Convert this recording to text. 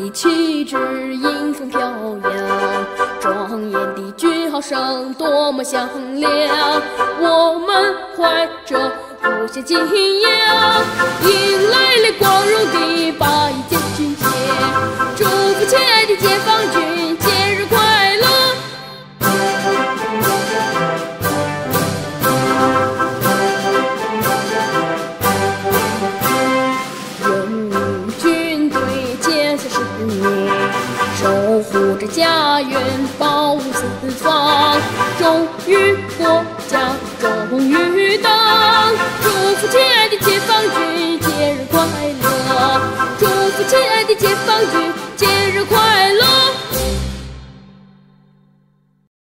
的旗帜迎风飘扬，庄严的军号声多么响亮，我们怀着无限敬仰，迎来。守使命，守护着家园，保四方，忠于国。